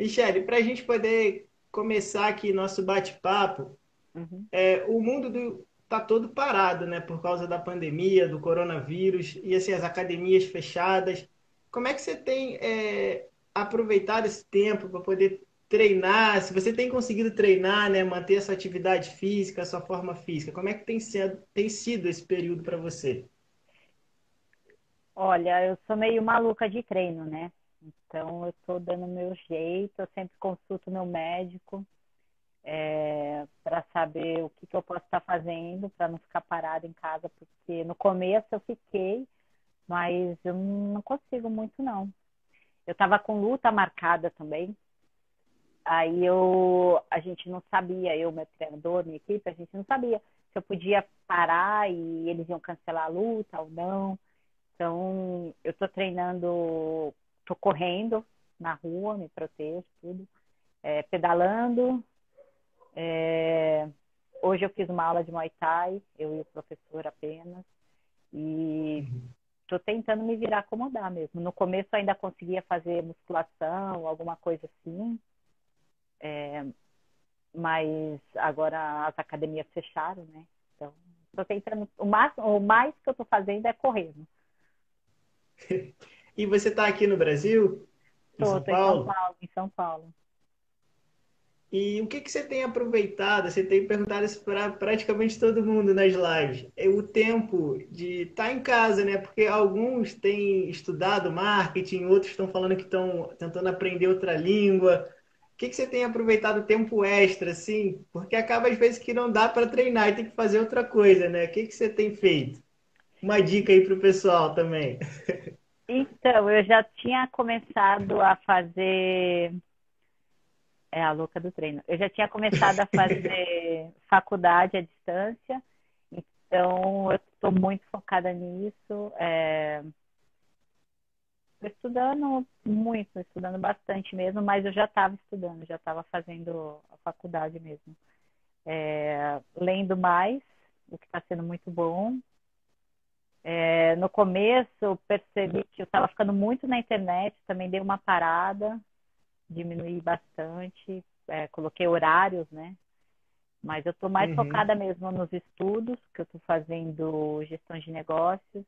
Michele, para a gente poder começar aqui nosso bate-papo, uhum. é, o mundo do, tá todo parado, né, por causa da pandemia, do coronavírus e assim as academias fechadas. Como é que você tem é, aproveitado esse tempo para poder treinar? Se você tem conseguido treinar, né, manter a sua atividade física, a sua forma física, como é que tem sido, tem sido esse período para você? Olha, eu sou meio maluca de treino, né? Então eu estou dando meu jeito, eu sempre consulto meu médico é, para saber o que, que eu posso estar fazendo para não ficar parada em casa, porque no começo eu fiquei, mas eu não consigo muito não. Eu estava com luta marcada também. Aí eu, a gente não sabia, eu, meu treinador, minha equipe, a gente não sabia se eu podia parar e eles iam cancelar a luta ou não. Então, eu estou treinando, estou correndo na rua, me protejo, tudo, é, pedalando, é... Hoje eu fiz uma aula de Muay Thai, eu e o professor apenas. E uhum. tentando me virar acomodar mesmo. No começo ainda conseguia fazer musculação, alguma coisa assim. É... Mas agora as academias fecharam, né? Então, estou tentando. O mais, o mais que eu estou fazendo é correndo. E você está aqui no Brasil? Estou, em São Paulo, em São Paulo. E o que, que você tem aproveitado? Você tem perguntado isso para praticamente todo mundo nas lives. É o tempo de estar tá em casa, né? Porque alguns têm estudado marketing, outros estão falando que estão tentando aprender outra língua. O que, que você tem aproveitado o tempo extra, assim? Porque acaba às vezes que não dá para treinar e tem que fazer outra coisa, né? O que, que você tem feito? Uma dica aí para o pessoal também. Então, eu já tinha começado a fazer é a louca do treino. Eu já tinha começado a fazer faculdade à distância, então eu estou muito focada nisso. É... Estou estudando muito, estudando bastante mesmo, mas eu já estava estudando, já estava fazendo a faculdade mesmo. É... Lendo mais, o que está sendo muito bom. É... no começo eu percebi que eu estava ficando muito na internet, também dei uma parada, diminuí bastante, é, coloquei horários, né? Mas eu estou mais uhum. focada mesmo nos estudos, que eu estou fazendo gestão de negócios,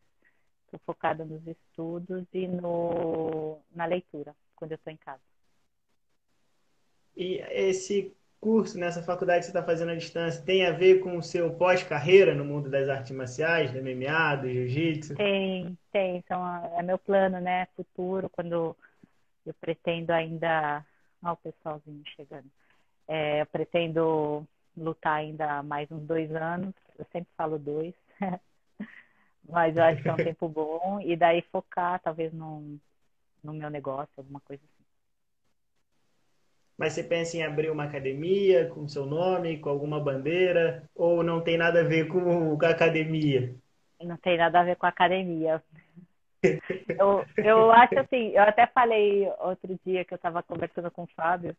estou focada nos estudos e no, na leitura, quando eu estou em casa. E esse curso nessa faculdade que você está fazendo à distância tem a ver com o seu pós-carreira no mundo das artes marciais, do MMA, do jiu-jitsu? Tem, tem. São, é meu plano, né? Futuro, quando eu pretendo ainda. Olha o pessoalzinho chegando. É, eu pretendo lutar ainda mais uns dois anos. Eu sempre falo dois. Mas eu acho que é um tempo bom. E daí focar, talvez, no, no meu negócio, alguma coisa assim. Mas você pensa em abrir uma academia com seu nome, com alguma bandeira? Ou não tem nada a ver com, a academia? Não tem nada a ver com a academia. Eu, eu acho assim, eu até falei outro dia que eu estava conversando com o Fábio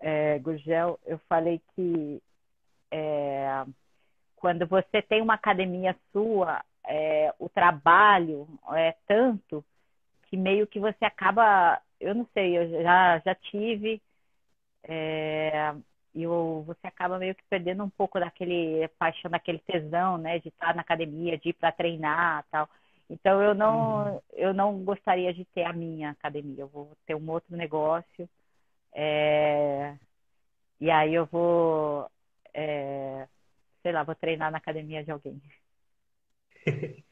é, Gurgel, eu falei que é, quando você tem uma academia sua, é, o trabalho é tanto que meio que você acaba, eu não sei, eu já, já tive, é, e você acaba meio que perdendo um pouco daquele paixão, daquele tesão, né, de estar na academia, de ir para treinar tal. Então eu não, uhum. eu não gostaria de ter a minha academia. Eu vou ter um outro negócio. É... E aí eu vou, é... sei lá, vou treinar na academia de alguém.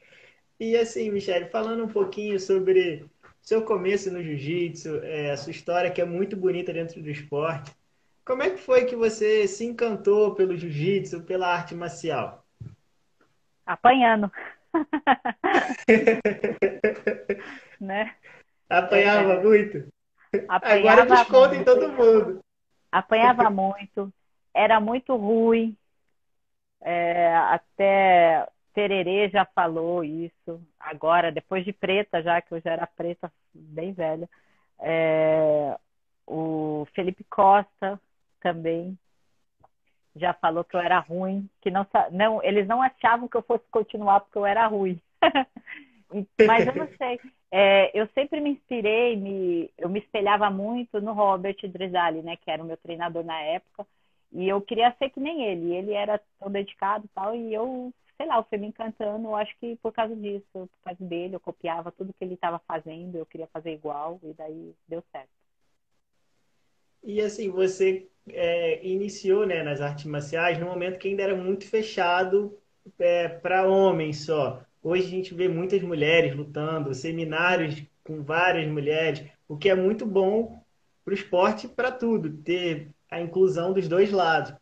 e assim, Michelle, falando um pouquinho sobre seu começo no jiu-jitsu, é, a sua história que é muito bonita dentro do esporte. Como é que foi que você se encantou pelo jiu-jitsu, pela arte marcial? Apanhando. né? Apanhava é, muito? Apanhava Agora desconto em todo mundo. Apanhava muito, era muito ruim. É, até Tererê já falou isso. Agora, depois de preta, já que eu já era preta bem velha. É, o Felipe Costa também já falou que eu era ruim, que não, não eles não achavam que eu fosse continuar porque eu era ruim. Mas eu não sei. É, eu sempre me inspirei, me, eu me espelhava muito no Robert Drizali, né, que era o meu treinador na época, e eu queria ser que nem ele. Ele era tão dedicado e tal, e eu, sei lá, eu fui me encantando, eu acho que por causa disso, por causa dele, eu copiava tudo que ele estava fazendo, eu queria fazer igual, e daí deu certo. E assim, você é, iniciou né, nas artes marciais no momento que ainda era muito fechado é, para homens só. Hoje a gente vê muitas mulheres lutando, seminários com várias mulheres, o que é muito bom para o esporte para tudo, ter a inclusão dos dois lados.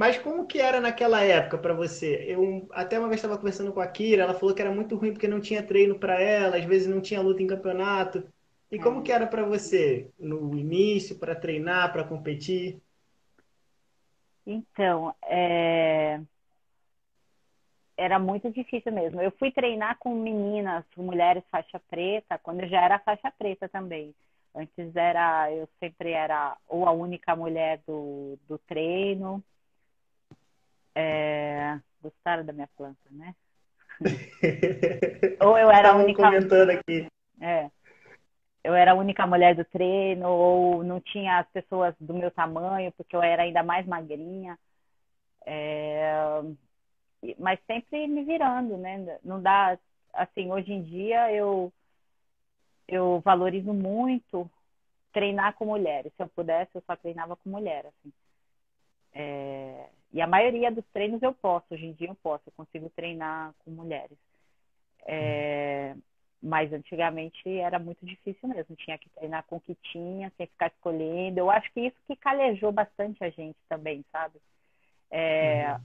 Mas como que era naquela época para você? Eu até uma vez estava conversando com a Kira, ela falou que era muito ruim porque não tinha treino para ela, às vezes não tinha luta em campeonato. E como que era para você no início, para treinar, para competir? Então, é... era muito difícil mesmo. Eu fui treinar com meninas, mulheres faixa preta, quando eu já era faixa preta também. Antes era, eu sempre era ou a única mulher do, do treino. É... Gostaram da minha planta, né? ou eu era a única. comentando aqui. É eu era a única mulher do treino, ou não tinha as pessoas do meu tamanho, porque eu era ainda mais magrinha. É... Mas sempre me virando, né? Não dá. Assim, hoje em dia eu, eu valorizo muito treinar com mulheres. Se eu pudesse, eu só treinava com mulher, assim. É... E a maioria dos treinos eu posso, hoje em dia eu posso, eu consigo treinar com mulheres. É... Mas antigamente era muito difícil mesmo, tinha que treinar com o que tinha, sem ficar escolhendo. Eu acho que isso que calejou bastante a gente também, sabe? É, uhum.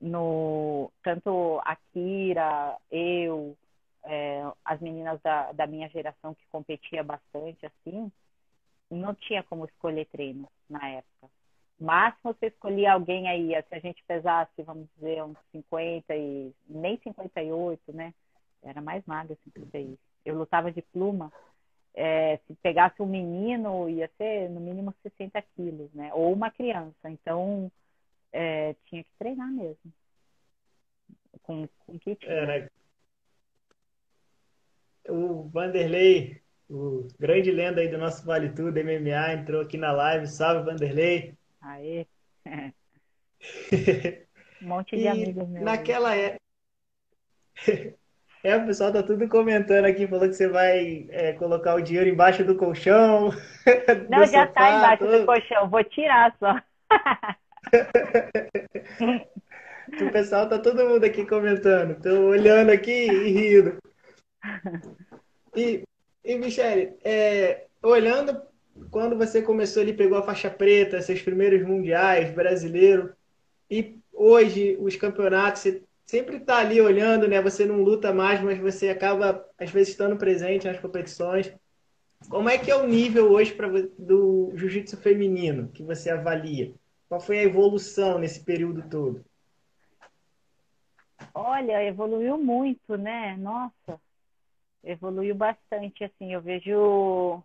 no, tanto a Kira, eu, é, as meninas da, da minha geração que competia bastante assim, não tinha como escolher treino na época. Máximo você escolhia alguém aí, se a gente pesasse, vamos dizer, uns 50 e nem 58, né? era mais magra, assim, que aí. Eu lutava de pluma. É, se pegasse um menino, ia ser no mínimo 60 quilos, né? Ou uma criança. Então, é, tinha que treinar mesmo. Com, com que tinha. É, né? O Vanderlei, o grande lenda aí do nosso Vale Tudo, MMA, entrou aqui na live. Salve, Vanderlei! Aê! um monte de amigos meus. Naquela época. É, o pessoal tá tudo comentando aqui, falou que você vai é, colocar o dinheiro embaixo do colchão. Não, do já tá sofá, tá embaixo tudo. do colchão, vou tirar só. o pessoal tá todo mundo aqui comentando. Tô olhando aqui e rindo. E, e Michele, é, olhando quando você começou ali, pegou a faixa preta, seus primeiros mundiais, brasileiro, e hoje os campeonatos, você sempre está ali olhando, né? Você não luta mais, mas você acaba, às vezes, estando presente nas competições. Como é que é o nível hoje pra, do jiu-jitsu feminino que você avalia? Qual foi a evolução nesse período todo? Olha, evoluiu muito, né? Nossa, evoluiu bastante. Assim, eu vejo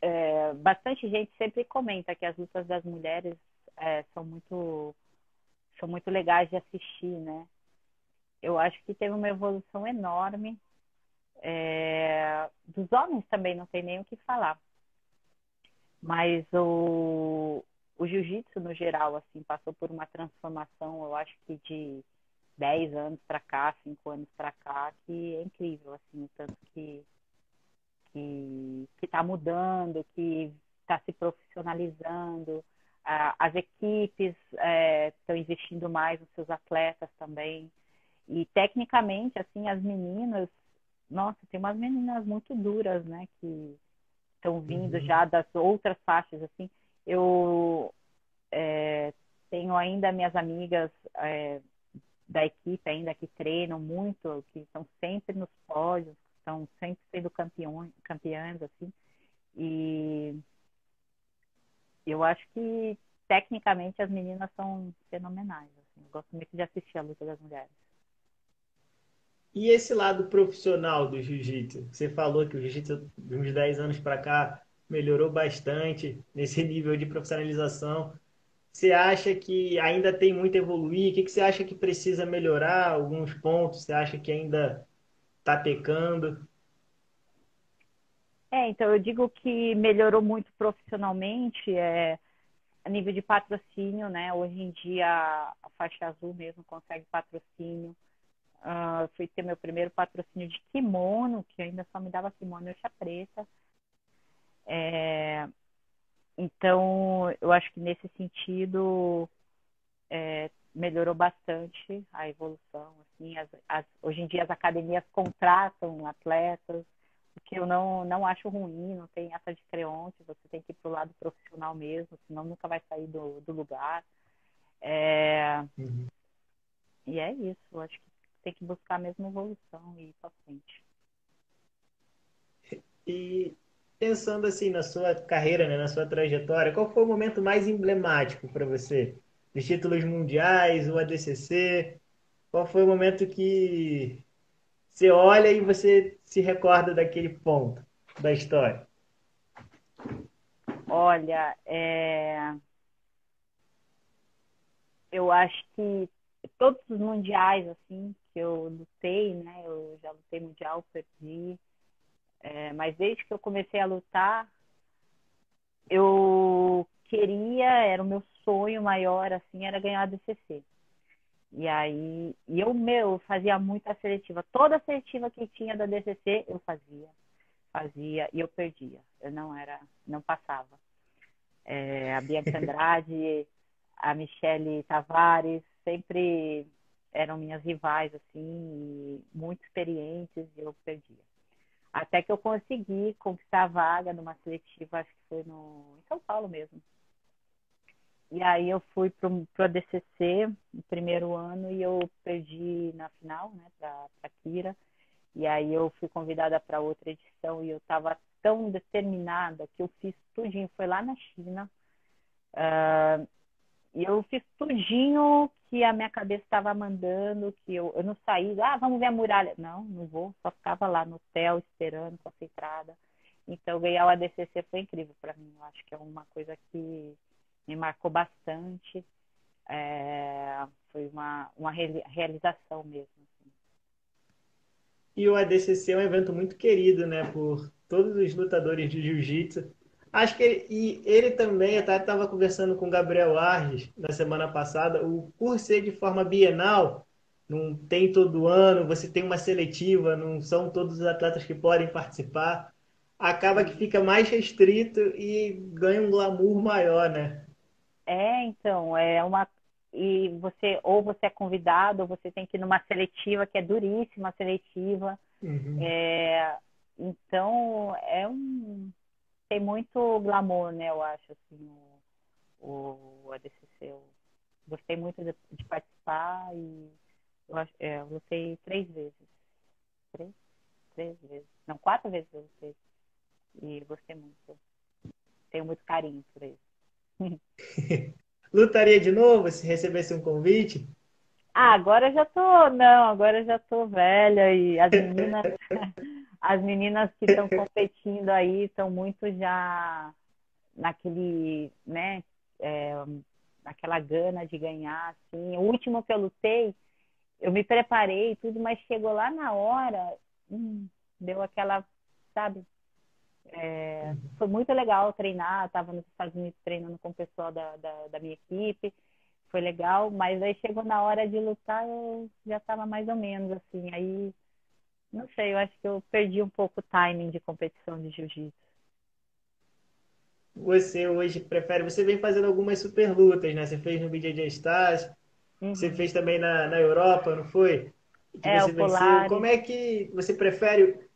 é, bastante gente sempre comenta que as lutas das mulheres é, são muito são muito legais de assistir, né? Eu acho que teve uma evolução enorme. É... Dos homens também não tem nem o que falar. Mas o, o jiu-jitsu, no geral, assim, passou por uma transformação, eu acho que de 10 anos para cá, 5 anos para cá, que é incrível, assim, o tanto que que está mudando, que está se profissionalizando, as equipes estão é, investindo mais nos seus atletas também. E tecnicamente, assim, as meninas, nossa, tem umas meninas muito duras, né, que estão vindo uhum. já das outras faixas, assim. Eu é, tenho ainda minhas amigas é, da equipe ainda que treinam muito, que estão sempre nos pódios, estão sempre sendo campeões, campeãs, assim. E eu acho que tecnicamente as meninas são fenomenais. Assim. Eu gosto muito de assistir a luta das mulheres. E esse lado profissional do jiu-jitsu? Você falou que o jiu-jitsu, de uns 10 anos para cá, melhorou bastante nesse nível de profissionalização. Você acha que ainda tem muito a evoluir? O que você acha que precisa melhorar? Alguns pontos você acha que ainda está pecando? É, então eu digo que melhorou muito profissionalmente, é, a nível de patrocínio, né? Hoje em dia a faixa azul mesmo consegue patrocínio. Uh, fui ter meu primeiro patrocínio de kimono, que ainda só me dava kimono e chá preta. É, então, eu acho que nesse sentido é, melhorou bastante a evolução. Assim, as, as, hoje em dia as academias contratam atletas, o que eu não, não acho ruim, não tem essa de creonte, você tem que ir para o lado profissional mesmo, senão nunca vai sair do, do lugar. É... Uhum. E é isso, eu acho que tem que buscar a mesma evolução e ir para frente. E pensando assim na sua carreira, né, na sua trajetória, qual foi o momento mais emblemático para você? Os títulos mundiais, o ADCC? Qual foi o momento que você olha e você se recorda daquele ponto da história? Olha, é... eu acho que todos os mundiais assim que eu lutei, né? Eu já lutei mundial, perdi. É, mas desde que eu comecei a lutar, eu queria, era o meu sonho maior, assim, era ganhar a DCC. E aí, e eu, meu, fazia muita seletiva. Toda seletiva que tinha da DCC, eu fazia. Fazia e eu perdia. Eu não era, não passava. É, a Bianca Andrade, a Michele Tavares, sempre eram minhas rivais, assim, muito experientes e eu perdia. Até que eu consegui conquistar a vaga numa seletiva, acho que foi no, em São Paulo mesmo, e aí eu fui para o ADCC no primeiro ano e eu perdi na final, né, para Kira. E aí eu fui convidada para outra edição e eu estava tão determinada que eu fiz tudinho. Foi lá na China. Uh, e eu fiz tudinho que a minha cabeça estava mandando, que eu, eu não saí, ah, vamos ver a muralha. Não, não vou, só ficava lá no hotel esperando, concentrada. Então ganhar o ADCC foi incrível para mim. Eu acho que é uma coisa que me marcou bastante. É, foi uma, uma realização mesmo. Assim. E o ADCC é um evento muito querido, né, por todos os lutadores de jiu-jitsu. Acho que ele, e ele também, eu estava conversando com o Gabriel Arges na semana passada, o por ser de forma bienal, não tem todo ano, você tem uma seletiva, não são todos os atletas que podem participar, acaba que fica mais restrito e ganha um glamour maior, né? É, então, é uma. E você, ou você é convidado, ou você tem que ir numa seletiva, que é duríssima seletiva. Uhum. É, então, é um. Tem muito glamour, né, eu acho, assim, o, o ADCC. Eu gostei muito de, de participar e eu, acho, é, eu lutei três vezes. Três? Três vezes. Não, quatro vezes eu lutei. E gostei muito. Tenho muito carinho por isso. Lutaria de novo se recebesse um convite? Ah, agora já tô, não, agora já tô velha e as meninas, as meninas que estão competindo aí estão muito já naquele, né, é, naquela gana de ganhar, assim. O último que eu lutei, eu me preparei tudo, mas chegou lá na hora, hum, deu aquela, sabe, é, foi muito legal treinar, estava nos Estados Unidos treinando com o pessoal da, da, da, minha equipe, foi legal, mas aí chegou na hora de lutar, eu já estava mais ou menos assim, aí não sei, eu acho que eu perdi um pouco o timing de competição de jiu-jitsu. Você hoje prefere, você vem fazendo algumas super lutas, né? Você fez no BJJ Stars, uhum. você fez também na, na Europa, não foi? Que é, você venceu. Como é que você prefere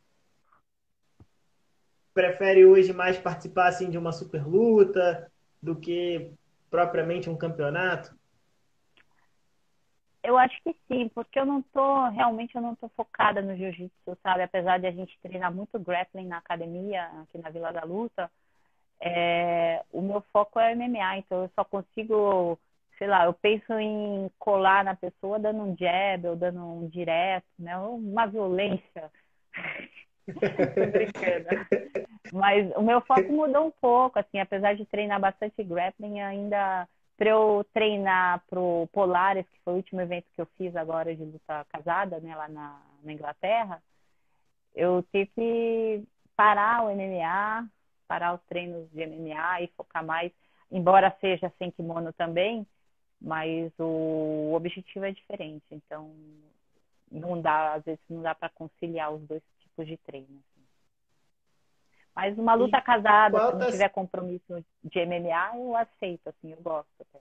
prefere hoje mais participar assim de uma super luta do que propriamente um campeonato? Eu acho que sim, porque eu não tô, realmente eu não tô focada no jiu-jitsu, sabe? Apesar de a gente treinar muito grappling na academia, aqui na Vila da Luta, é, o meu foco é MMA, então eu só consigo, sei lá, eu penso em colar na pessoa dando um jab ou dando um direto, né? Uma violência. Mas o meu foco mudou um pouco, assim, apesar de treinar bastante grappling, ainda para eu treinar pro Polaris, que foi o último evento que eu fiz agora de luta casada, né, lá na, na Inglaterra, eu tive que parar o MMA, parar os treinos de MMA e focar mais, embora seja sem kimono também, mas o objetivo é diferente. Então, não dá, às vezes não dá para conciliar os dois de treino. Assim. Mas uma luta e casada, se não tiver compromisso de MMA, eu aceito, assim, eu gosto até.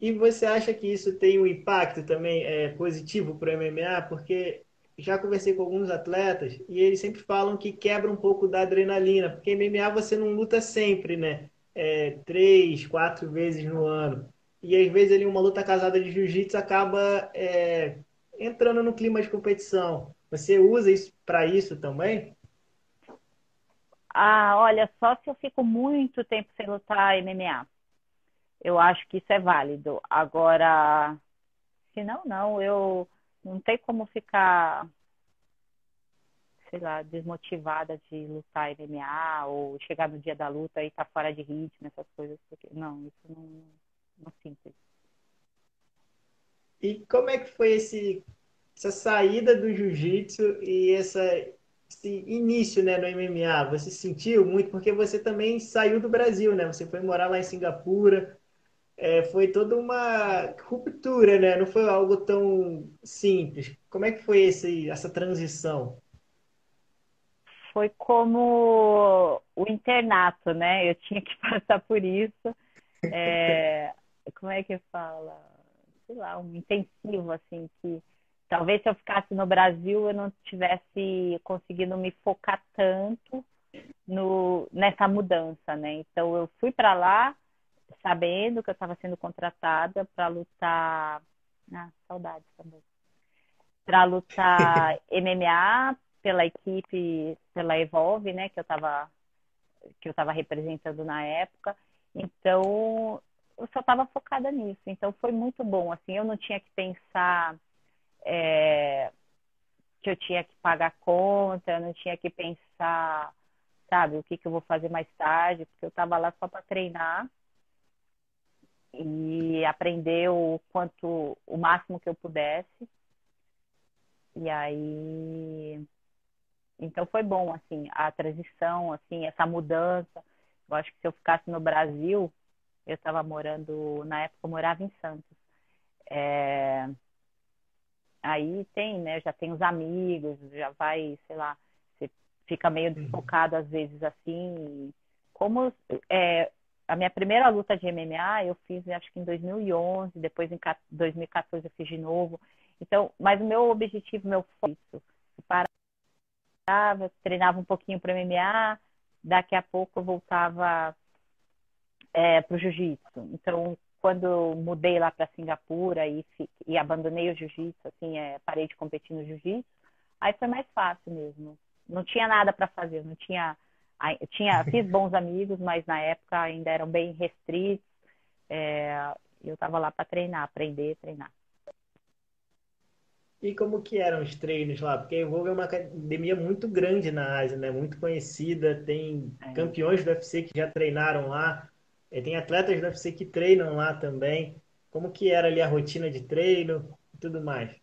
E você acha que isso tem um impacto também é, positivo para o MMA? Porque já conversei com alguns atletas e eles sempre falam que quebra um pouco da adrenalina, porque MMA você não luta sempre, né? É, três, quatro vezes no ano. E às vezes ali uma luta casada de jiu-jitsu acaba é, entrando no clima de competição. Você usa isso para isso também? Ah, olha, só se eu fico muito tempo sem lutar MMA. Eu acho que isso é válido. Agora, se não, não, eu não tem como ficar, sei lá, desmotivada de lutar MMA ou chegar no dia da luta e estar tá fora de ritmo, essas coisas. Porque, não, isso não, não sinto. E como é que foi esse, essa saída do jiu-jitsu e essa, esse início né, no MMA? Você sentiu muito? Porque você também saiu do Brasil, né? Você foi morar lá em Singapura é, foi toda uma ruptura, né? Não foi algo tão simples. Como é que foi esse, essa transição? Foi como o internato, né? Eu tinha que passar por isso. É, como é que fala? Sei lá, um intensivo, assim, que talvez se eu ficasse no Brasil eu não tivesse conseguido me focar tanto no, nessa mudança, né? Então eu fui para lá sabendo que eu estava sendo contratada para lutar. Ah, saudades também. Para lutar MMA pela equipe, pela Evolve, né, que eu estava que eu estava representando na época. Então, eu só estava focada nisso. Então, foi muito bom. Assim, eu não tinha que pensar é, que eu tinha que pagar conta, eu não tinha que pensar, sabe, o que, que eu vou fazer mais tarde, porque eu estava lá só para treinar e aprender o quanto o máximo que eu pudesse. E aí então foi bom assim, a transição, assim, essa mudança. Eu acho que se eu ficasse no Brasil, eu estava morando, na época eu morava em Santos. É... Aí tem, né? Já tem os amigos, já vai, sei lá, você fica meio uhum. desfocado às vezes assim. Como é, a minha primeira luta de MMA eu fiz acho que em 2011, depois em 2014 eu fiz de novo. Então, mas o meu objetivo, meu isso. Eu parava, treinava um pouquinho para MMA, daqui a pouco eu voltava é, para o jiu-jitsu. Então, quando eu mudei lá para Singapura e, e abandonei o jiu-jitsu, assim, é, parei de competir no jiu-jitsu, aí foi mais fácil mesmo. Não tinha nada para fazer, não tinha eu tinha, fiz bons amigos, mas na época ainda eram bem restritos. É, eu estava lá para treinar, aprender, treinar. E como que eram os treinos lá? Porque a Evolve é uma academia muito grande na Ásia, né? Muito conhecida, tem é. campeões do UFC que já treinaram lá, tem atletas do UFC que treinam lá também. Como que era ali a rotina de treino e tudo mais?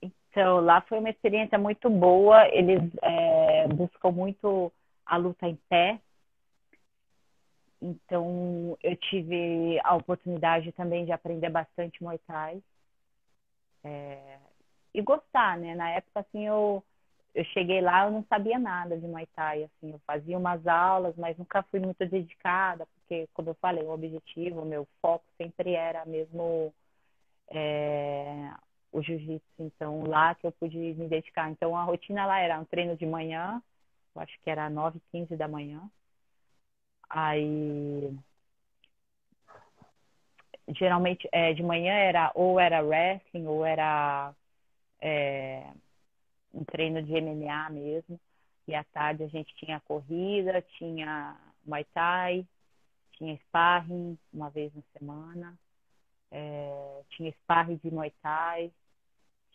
Então, lá foi uma experiência muito boa. Eles é, buscam muito a luta em pé. Então, eu tive a oportunidade também de aprender bastante Muay Thai. É, e gostar, né? Na época, assim, eu, eu cheguei lá, eu não sabia nada de Muay Thai, assim. Eu fazia umas aulas, mas nunca fui muito dedicada, porque, como eu falei, o objetivo, o meu foco sempre era mesmo é, o jiu-jitsu. Então, lá que eu pude me dedicar. Então, a rotina lá era um treino de manhã, eu acho que era 9, 15 da manhã. Aí, geralmente, é, de manhã era ou era wrestling ou era é, um treino de MMA mesmo. E à tarde a gente tinha corrida, tinha Muay Thai, tinha sparring uma vez na semana, é, tinha sparring de Muay Thai,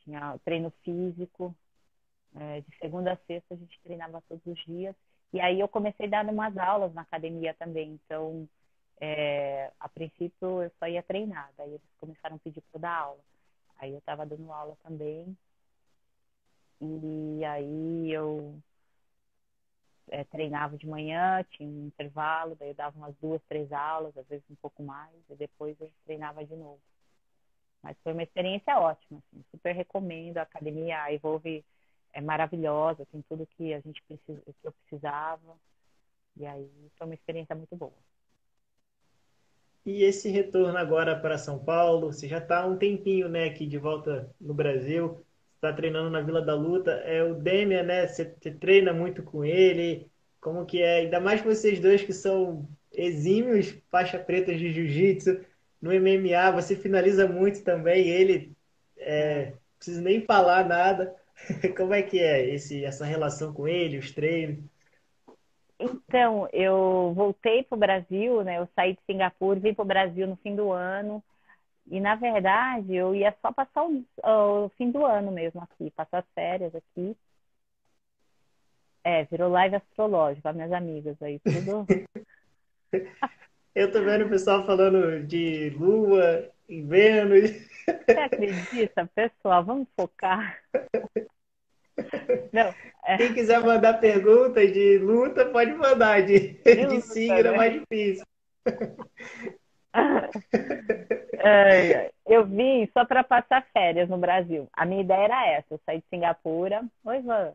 tinha treino físico. É, de segunda a sexta a gente treinava todos os dias. E aí eu comecei dando umas aulas na academia também. Então, é, a princípio eu só ia treinar. Daí eles começaram a pedir para dar aula. Aí eu estava dando aula também. E aí eu é, treinava de manhã, tinha um intervalo, daí eu dava umas duas, três aulas, às vezes um pouco mais, e depois eu treinava de novo. Mas foi uma experiência ótima, assim, super recomendo. A academia a Evolve é maravilhosa, tem tudo que a gente precisa, que eu precisava. E aí foi uma experiência muito boa. E esse retorno agora para São Paulo, você já está um tempinho, né, aqui de volta no Brasil, está treinando na Vila da Luta. É o Demian, né? Você, treina muito com ele. Como que é? Ainda mais vocês dois que são exímios faixa pretas de jiu-jitsu no MMA, você finaliza muito também. Ele, é, não preciso nem falar nada. Como é que é esse, essa relação com ele, os treinos? Então, eu voltei para o Brasil, né? Eu saí de Singapura, vim para o Brasil no fim do ano. E, na verdade, eu ia só passar o, o fim do ano mesmo aqui, passar as férias aqui. É, virou live astrológica, minhas amigas aí, tudo. eu tô vendo o pessoal falando de lua em Vênus. Você acredita, pessoal? Vamos focar. Não, é... Quem quiser mandar perguntas de luta, pode mandar. De, de, de signo é né? mais difícil. eu vim só para passar férias no Brasil. A minha ideia era essa: eu saí de Singapura. Oi, Van.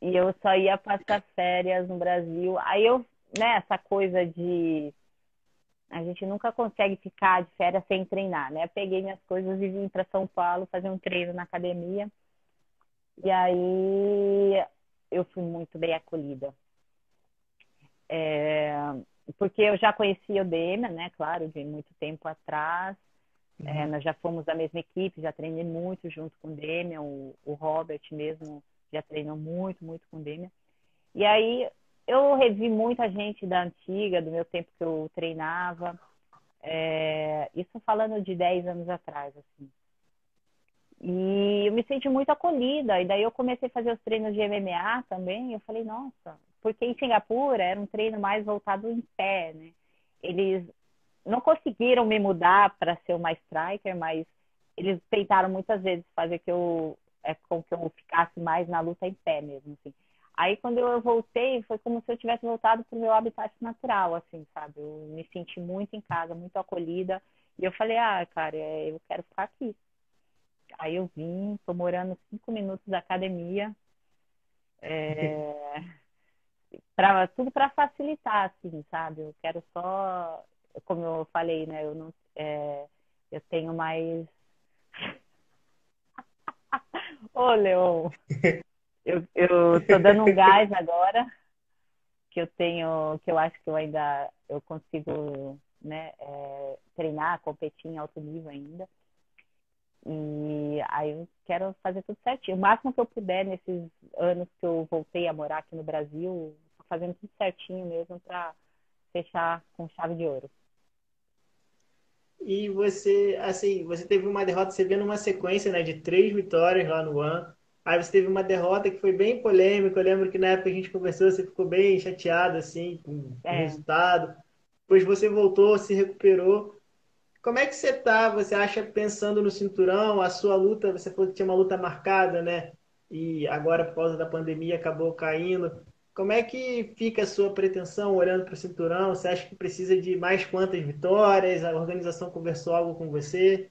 E eu só ia passar férias no Brasil. Aí eu, né, essa coisa de. A gente nunca consegue ficar de férias sem treinar, né? Peguei minhas coisas e vim para São Paulo fazer um treino na academia. E aí eu fui muito bem acolhida. É, porque eu já conhecia o Demian, né? Claro, de muito tempo atrás. Uhum. É, nós já fomos da mesma equipe, já treinei muito junto com o Demian, o, o Robert mesmo já treinou muito, muito com o Demian. E aí eu revi muita gente da antiga, do meu tempo que eu treinava. É, isso falando de 10 anos atrás, assim. E eu me senti muito acolhida. E daí eu comecei a fazer os treinos de MMA também. E eu falei, nossa, porque em Singapura era um treino mais voltado em pé, né? Eles não conseguiram me mudar para ser uma striker, mas eles tentaram muitas vezes fazer que eu é, com que eu ficasse mais na luta em pé mesmo, assim. Aí quando eu voltei, foi como se eu tivesse voltado para o meu habitat natural, assim, sabe? Eu me senti muito em casa, muito acolhida. E eu falei, ah, cara, é, eu quero ficar aqui. Aí eu vim, tô morando cinco minutos da academia. É... pra, tudo para facilitar, assim, sabe? Eu quero só, como eu falei, né? Eu não, é... eu tenho mais. Ô, Leon, eu, eu tô dando um gás agora que eu tenho, que eu acho que eu ainda eu consigo, né, é, treinar, competir em alto nível ainda. E aí eu quero fazer tudo certinho. O máximo que eu puder nesses anos que eu voltei a morar aqui no Brasil, fazendo tudo certinho mesmo para fechar com chave de ouro. E você, assim, você teve uma derrota, você vendo uma sequência, né, de três vitórias lá no One. Aí você teve uma derrota que foi bem polêmica. Eu lembro que na época a gente conversou, você ficou bem chateado, assim, com é. o resultado. Depois você voltou, se recuperou. Como é que você tá, você acha, pensando no cinturão, a sua luta, você falou que tinha uma luta marcada, né? E agora, por causa da pandemia, acabou caindo. Como é que fica a sua pretensão olhando para o cinturão? Você acha que precisa de mais quantas vitórias? A organização conversou algo com você?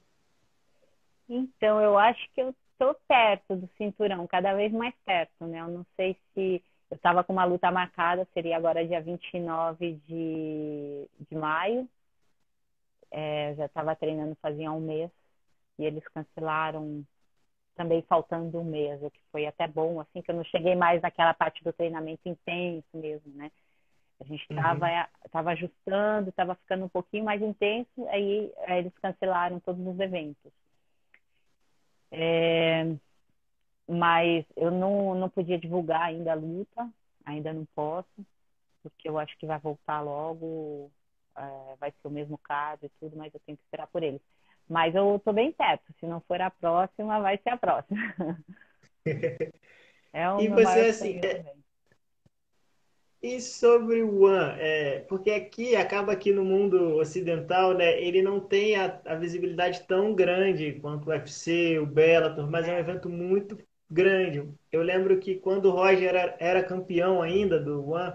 Então, eu acho que eu estou perto do cinturão, cada vez mais perto, né? Eu não sei se eu estava com uma luta marcada, seria agora dia 29 de, de maio, é, já estava treinando fazia um mês e eles cancelaram também faltando um mês, o que foi até bom, assim, que eu não cheguei mais naquela parte do treinamento intenso mesmo, né? A gente estava uhum. tava ajustando, estava ficando um pouquinho mais intenso, aí, aí eles cancelaram todos os eventos. É, mas eu não, não podia divulgar ainda a luta, ainda não posso, porque eu acho que vai voltar logo é, vai ser o mesmo caso e tudo, mas eu tenho que esperar por eles. Mas eu estou bem perto. Se não for a próxima, vai ser a próxima. é um e você, assim, é... E sobre o One, é, porque aqui acaba aqui no mundo ocidental, né? Ele não tem a, a visibilidade tão grande quanto o UFC, o Bellator, mas é um evento muito grande. Eu lembro que quando o Roger era, era campeão ainda do One,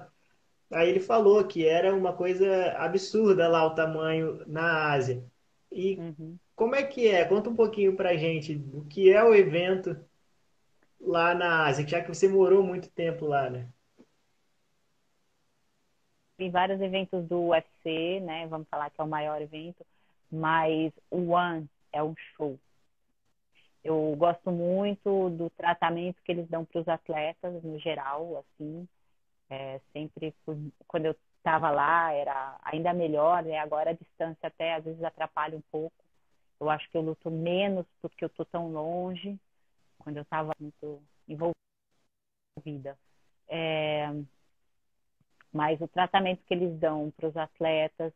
aí ele falou que era uma coisa absurda lá o tamanho na Ásia. E Uhum. como é que é? Conta um pouquinho pra gente o que é o evento lá na Ásia, já que você morou muito tempo lá, né? Tem vários eventos do UFC, né? Vamos falar que é o maior evento, mas o One é um show. Eu gosto muito do tratamento que eles dão para os atletas no geral, assim. É, sempre quando eu estava lá era ainda melhor, né? Agora a distância até às vezes atrapalha um pouco. Eu acho que eu luto menos porque eu tô tão longe. Quando eu estava muito envolvida. É, mas o tratamento que eles dão para os atletas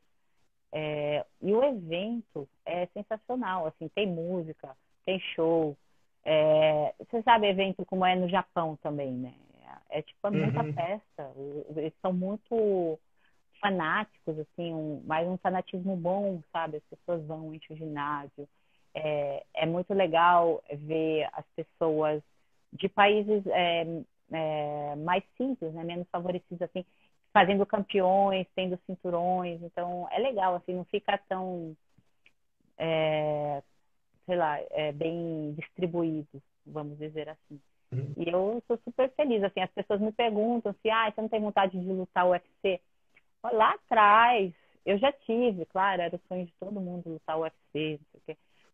é, e o evento é sensacional. Assim, tem música, tem show. É, você sabe evento como é no Japão também, né? É tipo é muita uhum. festa. Eles são muito fanáticos, assim, um, mas um fanatismo bom, sabe? As pessoas vão, enchem o ginásio. É, é muito legal ver as pessoas de países é, é, mais simples, né, menos favorecidos, assim, fazendo campeões, tendo cinturões. Então, é legal, assim, não fica tão, é, sei lá, é, bem distribuído, vamos dizer assim. Uhum. E eu sou super feliz, assim, as pessoas me perguntam se, ah, você não tem vontade de lutar o UFC? Lá atrás, eu já tive, claro, era o sonho de todo mundo lutar o UFC.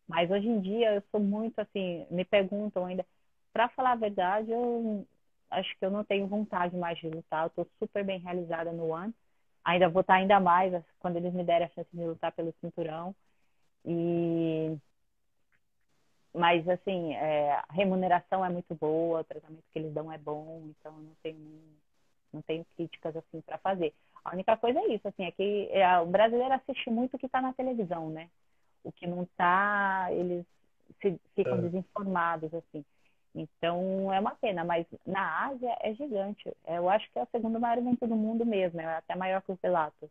Mas hoje em dia eu sou muito assim, me perguntam ainda, para falar a verdade, eu acho que eu não tenho vontade mais de lutar. Eu estou super bem realizada no One. Ainda vou estar ainda mais quando eles me derem a chance de lutar pelo cinturão. E mas assim, é, a remuneração é muito boa, o tratamento que eles dão é bom, então eu não tenho não tenho críticas assim para fazer. A única coisa é isso, assim, é que é, o brasileiro assiste muito o que está na televisão, né? O que não está, eles se, ficam é. desinformados, assim. Então é uma pena, mas na Ásia é gigante. Eu acho que é o segundo maior evento do mundo mesmo, é até maior que o Pilatos.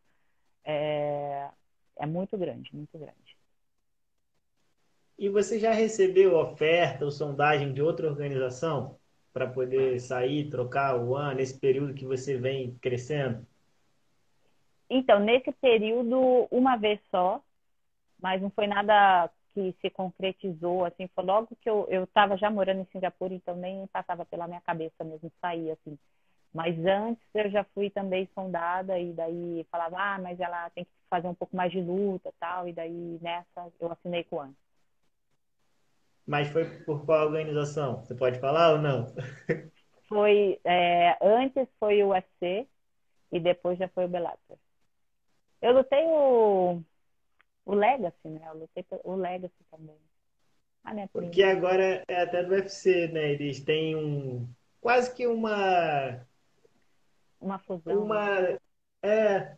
É, é muito grande, muito grande. E você já recebeu oferta ou sondagem de outra organização para poder sair, trocar o ano nesse período que você vem crescendo? Então, nesse período, uma vez só, mas não foi nada que se concretizou, assim, foi logo que eu estava já morando em Singapura, então nem passava pela minha cabeça mesmo sair, assim. Mas antes eu já fui também sondada e daí falava, ah, mas ela tem que fazer um pouco mais de luta tal, e daí nessa eu assinei com o AN. Mas foi por qual organização? Você pode falar ou não? Foi, é, antes foi o UFC e depois já foi o Bellator. Eu lutei o o Legacy, né? Eu lutei o Legacy também. Ah, Porque agora é até do UFC, né? Eles têm um. Quase que uma. Uma fusão. Uma. Né? É.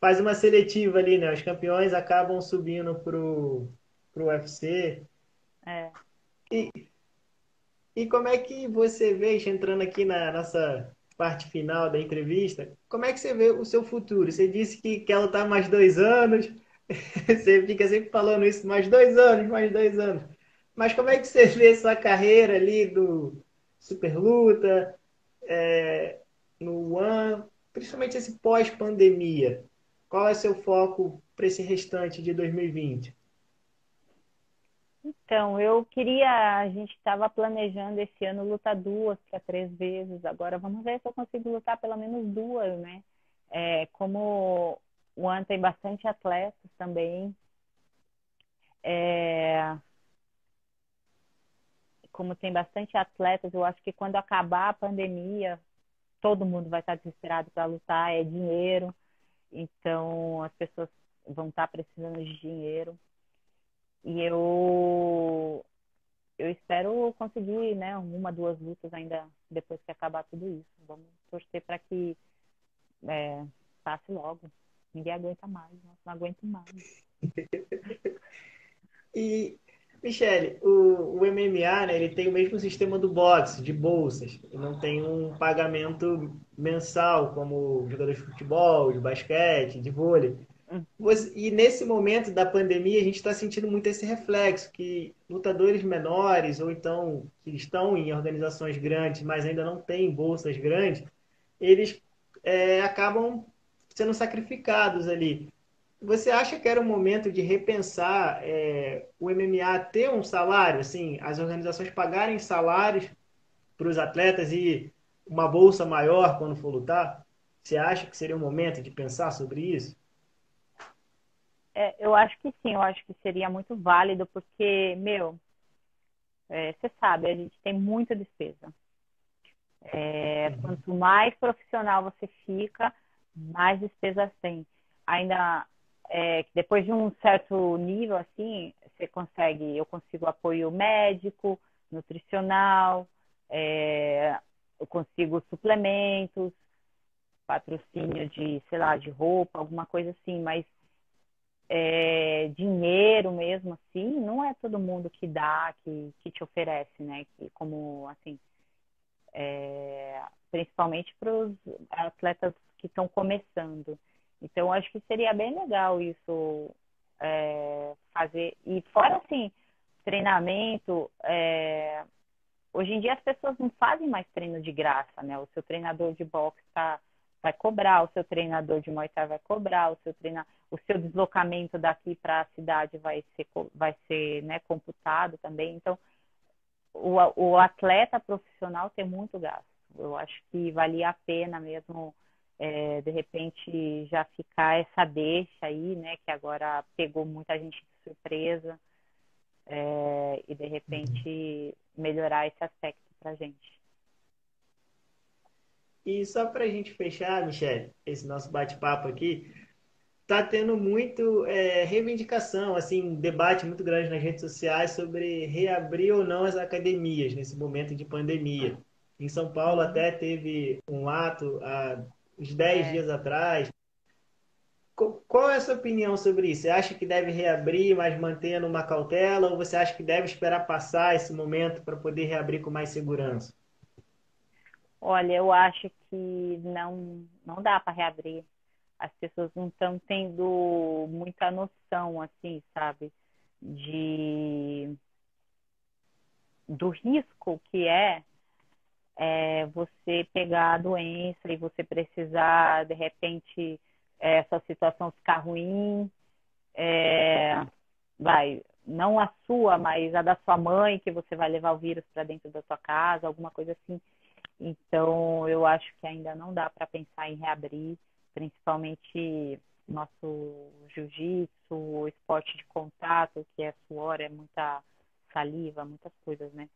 Faz uma seletiva ali, né? Os campeões acabam subindo pro, pro UFC. É. E, e como é que você vê, entrando aqui na nossa parte final da entrevista, como é que você vê o seu futuro? Você disse que quer lutar mais dois anos Você fica sempre falando isso, mais dois anos, mais dois anos. Mas como é que você vê sua carreira ali do Super Luta, é, no One, principalmente esse pós-pandemia? Qual é seu foco para esse restante de 2020? Então, eu queria, a gente estava planejando esse ano lutar duas para três vezes. Agora vamos ver se eu consigo lutar pelo menos duas, né? É, como o ano tem bastante atletas também. É... Como tem bastante atletas, eu acho que quando acabar a pandemia, todo mundo vai estar desesperado para lutar, é dinheiro. Então, as pessoas vão estar precisando de dinheiro. E eu eu espero conseguir, né, uma, duas lutas ainda depois que acabar tudo isso. Vamos torcer para que é, passe logo. Ninguém aguenta mais, não aguento mais. e, Michele, o, o MMA, né, ele tem o mesmo sistema do boxe, de bolsas. Não tem um pagamento mensal, como jogadores de futebol, de basquete, de vôlei. E nesse momento da pandemia, a gente está sentindo muito esse reflexo, que lutadores menores, ou então que estão em organizações grandes, mas ainda não têm bolsas grandes, eles é, acabam sendo sacrificados ali. Você acha que era o momento de repensar é, o MMA ter um salário, assim, as organizações pagarem salários para os atletas e uma bolsa maior quando for lutar? Você acha que seria o momento de pensar sobre isso? É, eu acho que sim, eu acho que seria muito válido, porque, meu, é, você sabe, a gente tem muita despesa. É, uhum. quanto mais profissional você fica, mais despesas tem. Ainda é, depois de um certo nível, assim, você consegue, eu consigo apoio médico, nutricional, é, eu consigo suplementos, patrocínio de, sei lá, de roupa, alguma coisa assim, mas é, dinheiro mesmo, assim, não é todo mundo que dá, que, que te oferece, né? Que, como, assim, é, principalmente para os atletas que estão começando. Então, acho que seria bem legal isso é, fazer. E fora, assim, treinamento, é, hoje em dia as pessoas não fazem mais treino de graça, né? O seu treinador de boxe está vai cobrar, o seu treinador de Muay Thai vai cobrar, o seu treinador, o seu deslocamento daqui para a cidade vai ser, vai ser né, computado também. Então, o, o atleta profissional tem muito gasto. Eu acho que valia a pena mesmo, é, de repente, já ficar essa deixa aí, né, que agora pegou muita gente de surpresa, é, e de repente melhorar esse aspecto para gente. E só para a gente fechar, Michele, esse nosso bate-papo aqui, tá tendo muito é, reivindicação, assim, debate muito grande nas redes sociais sobre reabrir ou não as academias nesse momento de pandemia. Em São Paulo até teve um ato há uns 10 é. dias atrás. Qual é a sua opinião sobre isso? Você acha que deve reabrir, mas mantendo uma cautela, ou você acha que deve esperar passar esse momento para poder reabrir com mais segurança? Olha, eu acho que não, não dá para reabrir. As pessoas não estão tendo muita noção, assim, sabe, de do risco que é, é você pegar a doença e você precisar, de repente, é, essa situação ficar ruim, é, vai, não a sua, mas a da sua mãe, que você vai levar o vírus para dentro da sua casa, alguma coisa assim. Então, eu acho que ainda não dá para pensar em reabrir, principalmente nosso jiu-jitsu, o esporte de contato, que é suor, é muita saliva, muitas coisas, né?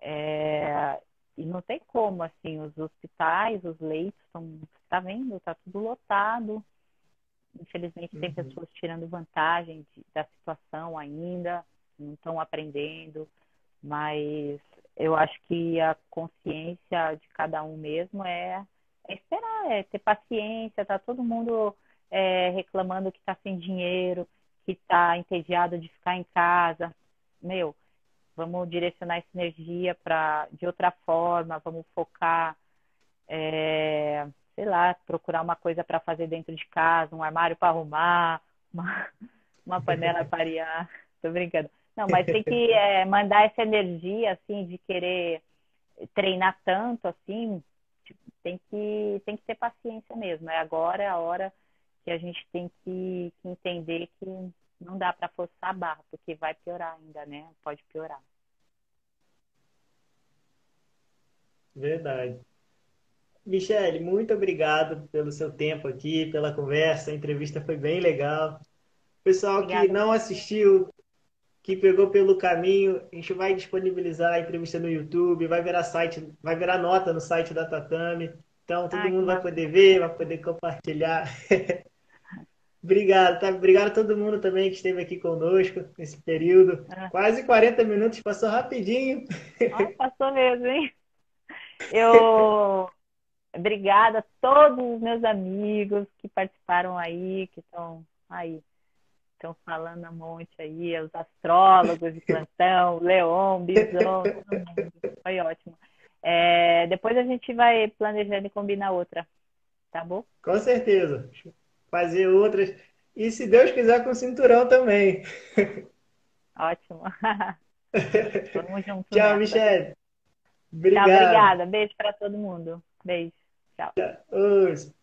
É, e não tem como, assim, os hospitais, os leitos, estão, tá vendo? Tá tudo lotado. Infelizmente, uhum. tem pessoas tirando vantagem de, da situação ainda, não estão aprendendo, mas eu acho que a consciência de cada um mesmo é, é esperar, é ter paciência, tá todo mundo é, reclamando que está sem dinheiro, que está entediado de ficar em casa. Meu, vamos direcionar essa energia para de outra forma, vamos focar, é, sei lá, procurar uma coisa para fazer dentro de casa, um armário para arrumar, uma, uma panela para arear. Tô brincando. Não, mas tem que é, mandar essa energia, assim, de querer treinar tanto, assim, tem que, tem que ter paciência mesmo. É agora é a hora que a gente tem que, que entender que não dá para forçar a barra, porque vai piorar ainda, né? Pode piorar. Verdade. Michele, muito obrigado pelo seu tempo aqui, pela conversa. A entrevista foi bem legal. Pessoal Obrigada. que não assistiu, que pegou pelo caminho, a gente vai disponibilizar a entrevista no YouTube, vai virar site, vai virar nota no site da Tatame. Então todo Ai, mundo vai poder ver, vai poder compartilhar. Obrigado, tá? Obrigado a todo mundo também que esteve aqui conosco nesse período. Ah. Quase 40 minutos, passou rapidinho. Passou mesmo, hein? Eu obrigada a todos os meus amigos que participaram aí, que estão aí estão falando um monte aí, os astrólogos de plantão, Leon, Bison, todo mundo. Foi ótimo. É, depois a gente vai planejando e combinar outra, tá bom? Com certeza. Fazer outras. e se Deus quiser com cinturão também. Ótimo. Vamos junto. Tchau, Michelle. Obrigado. Tchau, obrigada. Beijo para todo mundo. Beijo. Tchau. Tchau.